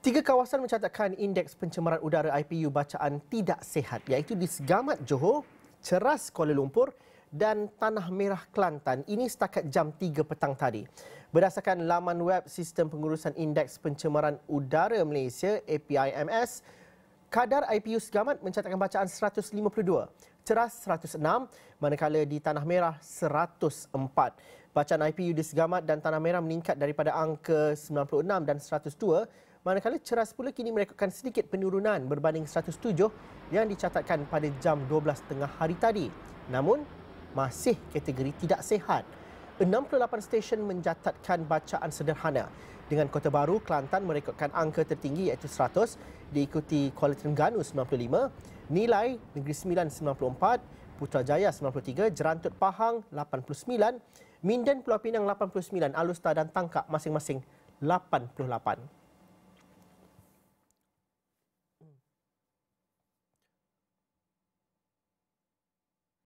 Tiga kawasan mencatatkan indeks pencemaran udara IPU bacaan tidak sihat iaitu di Segamat Johor, Ceras Kuala Lumpur dan Tanah Merah Kelantan. Ini setakat jam 3 petang tadi. Berdasarkan laman web Sistem Pengurusan Indeks Pencemaran Udara Malaysia APIMS, kadar IPU Segamat mencatatkan bacaan 152, Ceras 106, manakala di Tanah Merah 104. Bacaan IPU di Segamat dan Tanah Merah meningkat daripada angka 96 dan 102 manakala ceras pula kini merekodkan sedikit penurunan berbanding 107 yang dicatatkan pada jam 12 tengah hari tadi. Namun, masih kategori tidak sihat. 68 stesen mencatatkan bacaan sederhana. Dengan Kota Baru, Kelantan merekodkan angka tertinggi iaitu 100, diikuti Kuala Terengganu 95, Nilai Negeri Sembilan 94, Putrajaya 93, Jerantut Pahang 89, Minden Pulau Pinang 89, Alustar dan Tangkap masing-masing 88.